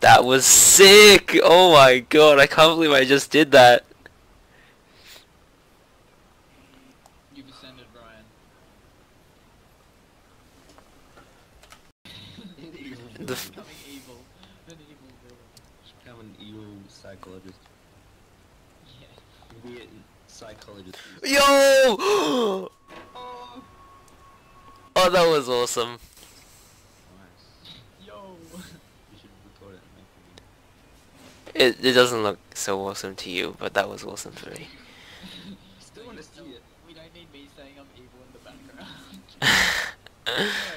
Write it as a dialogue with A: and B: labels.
A: That was sick! Oh my god, I can't believe I just did that.
B: You've ascended, Brian.
A: The f-
B: Becoming evil. An evil villain.
C: Become an evil psychologist.
B: Yeah.
C: Be a psychologist.
A: Yo!
C: Oh!
A: Oh, that was awesome.
C: Nice.
B: Yo!
C: You should record it and make a video.
A: It, it doesn't look so awesome to you, but that was awesome for me.
C: Still wanna see it.
B: We don't need me saying I'm evil in the background.